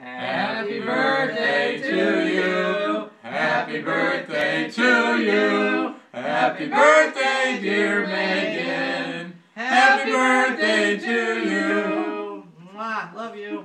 Happy birthday to you. Happy birthday to you. Happy birthday, dear Megan. Happy birthday to you. Mwah, love you.